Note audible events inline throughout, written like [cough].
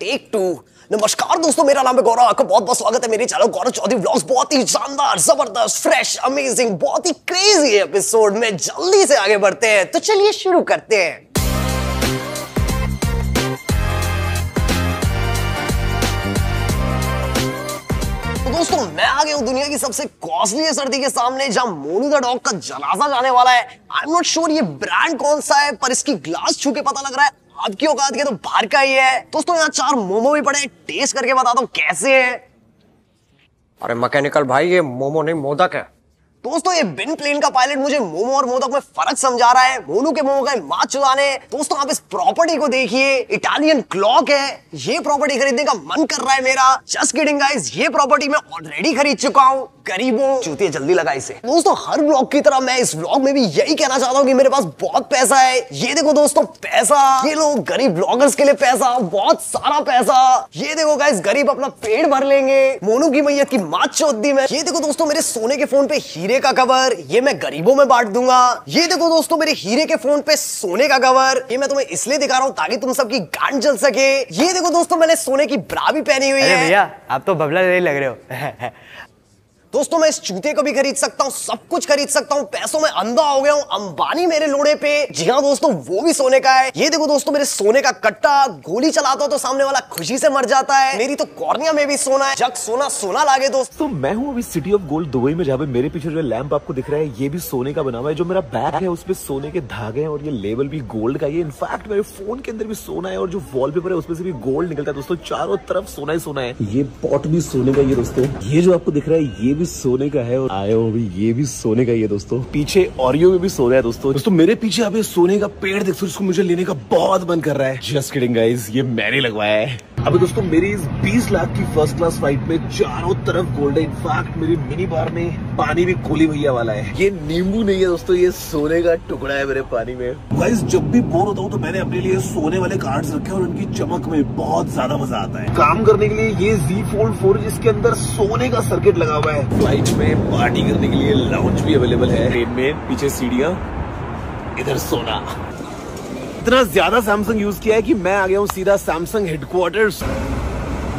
Take to नमस्कार दोस्तों, मेरा नाम है गौरव। आपका बहुत बहुत स्वागत है मेरे चैनल गौरव चौधरी व्लॉग्स बहुत ही शानदार, ज़बरदस्त फ्रेश अमेजिंग बहुत ही क्रेजी एपिसोड में जल्दी से आगे बढ़ते हैं। तो चलिए शुरू करते हैं। तो दोस्तों, मैं आ गया हूँ दुनिया की सबसे कॉस्टली सर्दी के सामने, जहाँ मोनू द डॉग का जनाजा जाने वाला है। आई एम नॉट श्योर ये ब्रांड कौन सा है, पर इसकी ग्लास छू के पता लग रहा है। आपकी औकात के तो बाहर का ही है। दोस्तों यहाँ चार मोमो भी पड़े टेस्ट करके बताता हूँ कैसे है। अरे मैकेनिकल भाई ये मोमो नहीं मोदक है। दोस्तों ये बिन प्लेन का पायलट मुझे मोमो और मोदक में फ़र्क समझा रहा है। मोनू के मोमो का माँ चुराने। दोस्तों, आप इस प्रॉपर्टी को देखिए। इटालियन क्लॉक है। ये प्रॉपर्टी खरीदने का मन कर रहा है मेरा। जस्ट किडिंग गाइस ये प्रॉपर्टी मैं ऑलरेडी खरीद चुका हूँ। गरीबों, चूतिया जल्दी लगा इसे। दोस्तों, हर ब्लॉग की तरह मैं इस ब्लॉग में भी यही कहना चाहता हूँ कि मेरे पास बहुत पैसा है। ये देखो दोस्तों, पैसा। ये लोग गरीब ब्लॉगर्स के लिए पैसा, बहुत सारा पैसा। ये देखो गाइस गरीब अपना पेट भर लेंगे। मोनू की मैयत की मात दी मैं। ये देखो दोस्तों, मेरे सोने के फ़ोन पे हीरे का कवर ये मैं गरीबों में बांट दूँगा। ये देखो दोस्तों मेरे हीरे के फ़ोन पे सोने का कवर ये मैं तुम्हें इसलिए दिखा रहा हूँ ताकि तुम सबकी गांड जल सके। ये देखो दोस्तों मैंने सोने की ब्रा भी पहनी हुई है। भैया आप तो बबला नहीं लग रहे हो। [laughs] दोस्तों, मैं इस जूते को भी खरीद सकता हूँ, सब कुछ खरीद सकता हूँ, पैसों में अंधा हो गया हूँ, अंबानी मेरे लोड़े पे। जी हाँ दोस्तों, वो भी सोने का है। ये देखो दोस्तों, मेरे सोने का कट्टा, गोली चलाता हूँ तो सामने वाला खुशी से मर जाता है। मेरी तो कॉर्निया में भी सोना है। जग सोना सोना लागे दोस्त। तो मैं हूँ अभी सिटी ऑफ़ गोल्ड दुबई में, जहाँ पे मेरे पीछे जो लैंप आपको दिख रहा है, ये भी सोने का बना हुआ है, जो मेरा बैग है उसपे सोने के धागे हैं और ये लेवल भी गोल्ड का ये इनफैक्ट मेरे फ़ोन के अंदर भी सोना है और जो वॉलपेपर है, उसमें से भी गोल्ड निकलता है। दोस्तों, चारों तरफ़ सोना ही सोना है। ये पॉट भी सोने का ये दोस्तों। ये जो आपको दिख रहा है, ये भी सोने का है और आयो हो अभी ये भी सोने का ही है दोस्तों। पीछे ऑरियो में भी सोना है दोस्तों। दोस्तों, मेरे पीछे अभी सोने का पेड़ देख जिसको मुझे लेने का बहुत मन कर रहा है। जस्ट किडिंग गाइस ये मैंने लगवाया है। अभी दोस्तों, मेरी इस 20 लाख की फ़र्स्ट क्लास फ़्लाइट में चारों तरफ़ गोल्ड है इनफैक्ट मेरी मिनी बार में पानी भी कोली भैया वाला है। ये नींबू नहीं है दोस्तों, ये सोने का टुकड़ा है मेरे पानी में। गाइस जब भी बोर होता हूँ तो मैंने अपने लिए सोने वाले कार्ड रखे और उनकी चमक में बहुत ज़्यादा मज़ा आता है। काम करने के लिए ये जी फोल्ड फोर जिसके अंदर सोने का सर्किट लगा हुआ है। फ़्लाइट में पार्टी करने के लिए लाउंज भी अवेलेबल है। ट्रेन में, पीछे सीढ़ियाँ, इधर सोना। इतना ज़्यादा सैमसंग यूज़ किया है कि मैं आ गया हूँ सीधा सैमसंग हेडक्वार्टर्स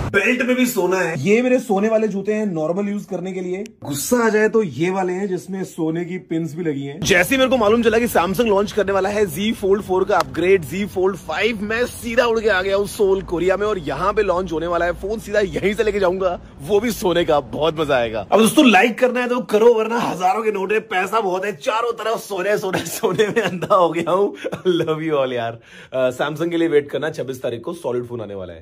बेल्ट में भी सोना है। ये मेरे सोने वाले जूते हैं नॉर्मल यूज़ करने के लिए। गुस्सा आ जाए तो ये वाले हैं जिसमें सोने की पिंस भी लगी हैं। जैसे मेरे को मालूम चला कि सैमसंग लॉन्च करने वाला है जी फोल्ड फोर का अपग्रेड जी फोल्ड फाइव मैं सीधा उड़ के आ गया हूँ सोल कोरिया में और यहाँ पे लॉन्च होने वाला है। फ़ोन सीधा यहीं से लेके जाऊँगा वो भी सोने का बहुत मज़ा आएगा। अब दोस्तों लाइक करना है तो करो वरना हज़ारों के नोट है पैसा बहुत है चारों तरफ़ सोने सोने सोने में अंधा हो गया हूँ। लव यू ऑल यार। सैमसंग के लिए वेट करना छब्बीस तारीख को सॉलिड फ़ोन आने वाला है।